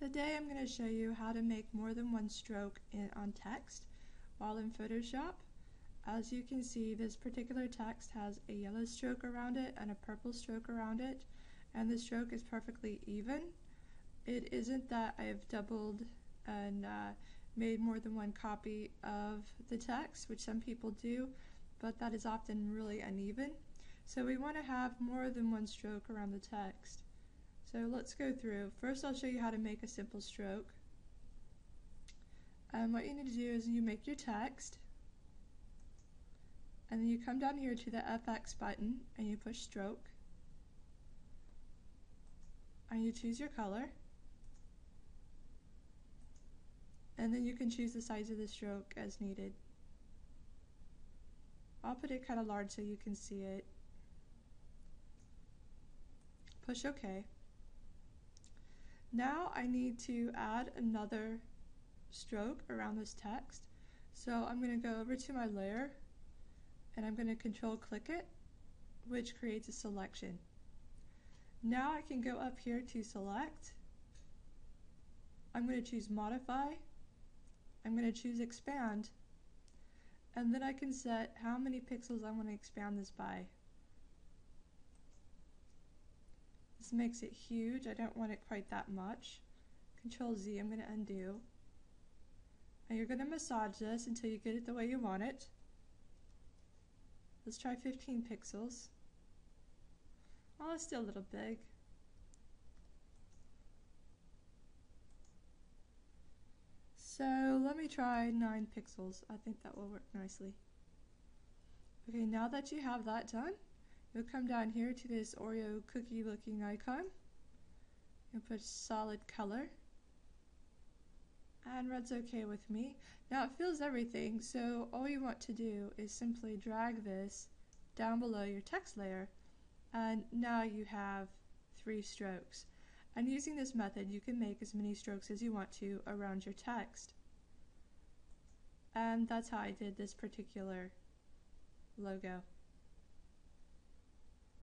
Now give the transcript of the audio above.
Today I'm going to show you how to make more than one stroke in, on text while in Photoshop. As you can see this particular text has a yellow stroke around it and a purple stroke around it and the stroke is perfectly even. It isn't that I've doubled and uh, made more than one copy of the text, which some people do, but that is often really uneven. So we want to have more than one stroke around the text. So let's go through. First I'll show you how to make a simple stroke. And what you need to do is you make your text and then you come down here to the FX button and you push stroke and you choose your color and then you can choose the size of the stroke as needed. I'll put it kind of large so you can see it. Push OK. Now I need to add another stroke around this text. So I'm going to go over to my layer and I'm going to control click it, which creates a selection. Now I can go up here to select. I'm going to choose modify. I'm going to choose expand. And then I can set how many pixels I want to expand this by. Makes it huge. I don't want it quite that much. Control Z, I'm going to undo. And you're going to massage this until you get it the way you want it. Let's try 15 pixels. Oh, it's still a little big. So let me try 9 pixels. I think that will work nicely. Okay, now that you have that done, You'll come down here to this Oreo cookie looking icon. You'll put solid color. And red's okay with me. Now it fills everything, so all you want to do is simply drag this down below your text layer. And now you have three strokes. And using this method, you can make as many strokes as you want to around your text. And that's how I did this particular logo.